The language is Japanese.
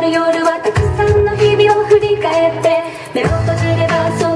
る夜はたくさんの日々を振り返って目を閉じれば